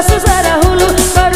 Susah-susah dahulu Baru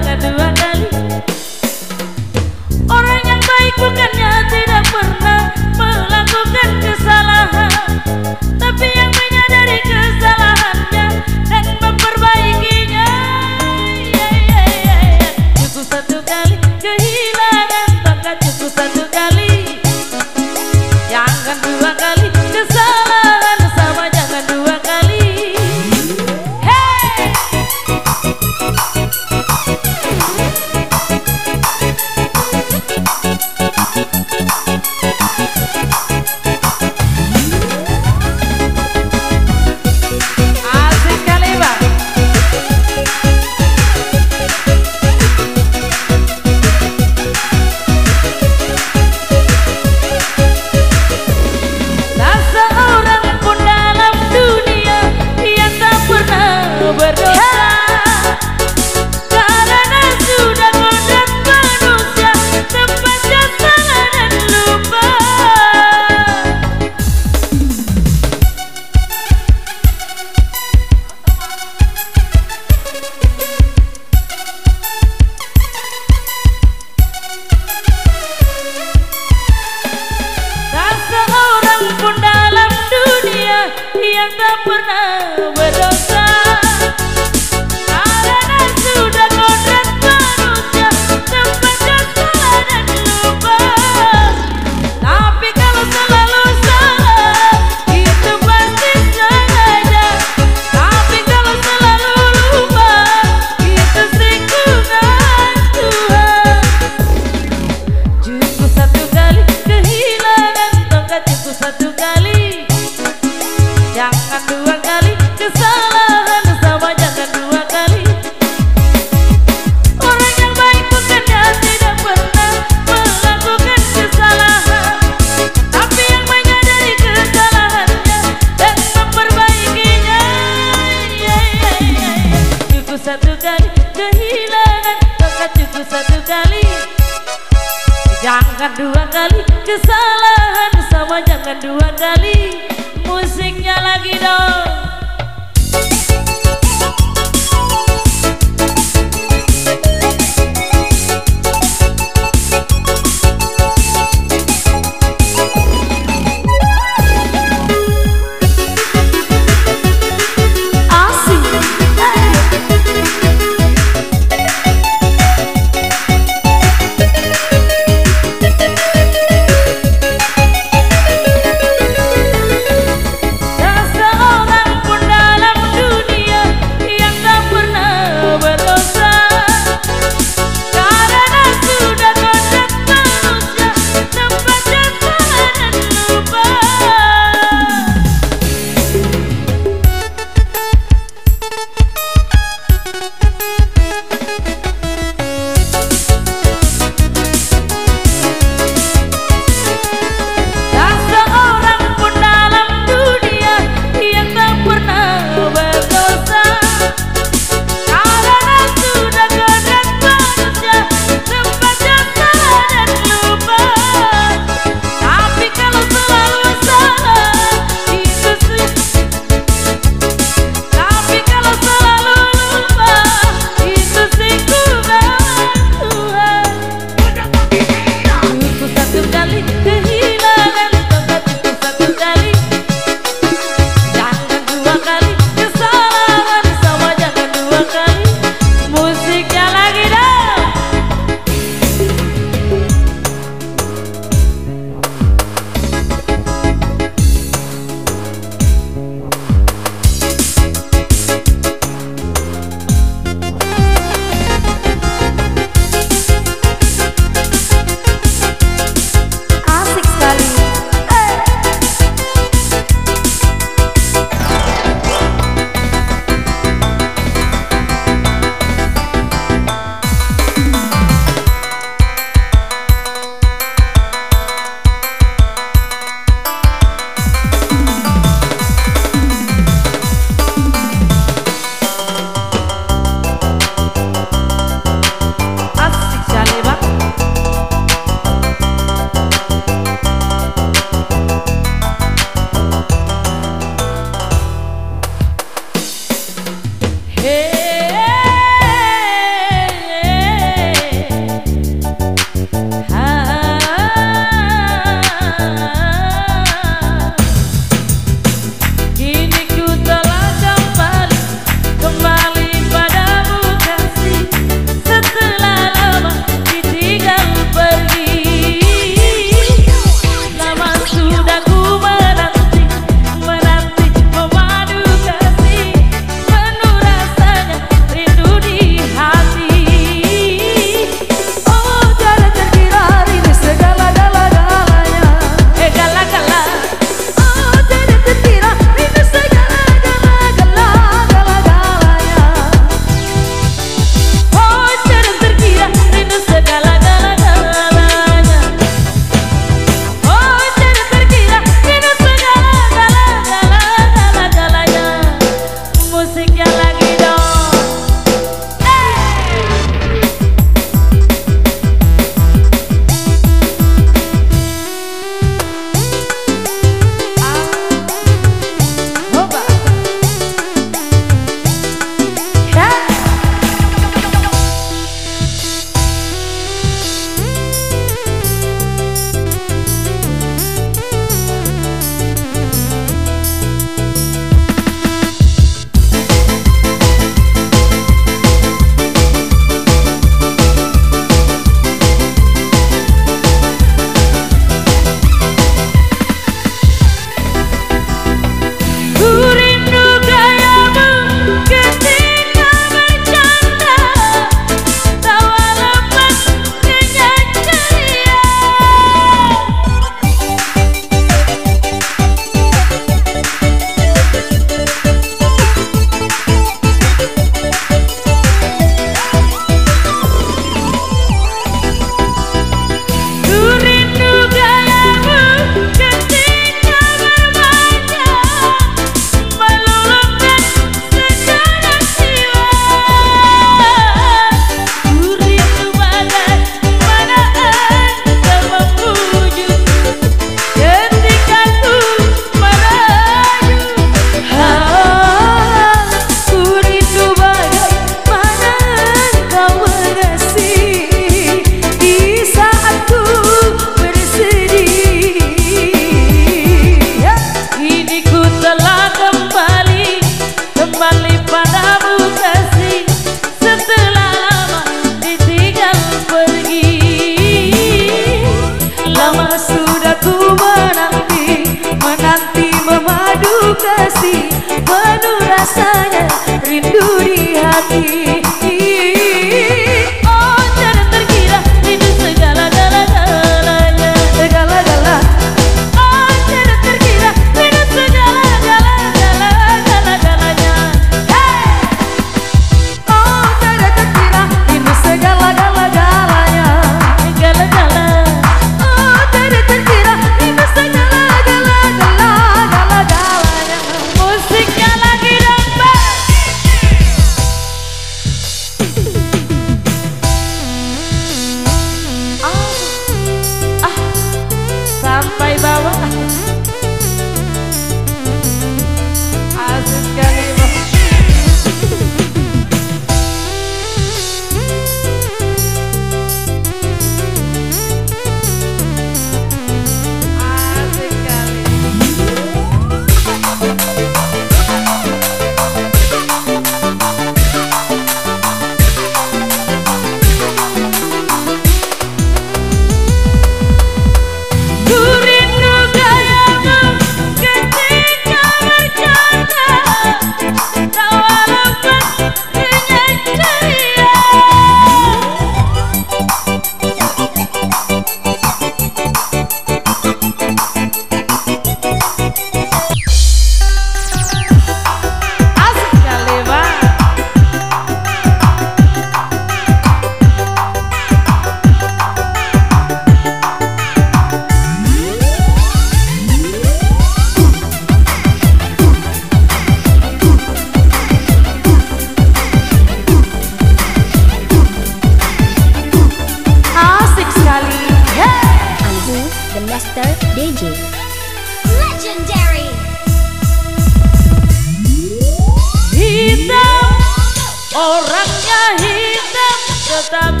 trata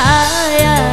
啊呀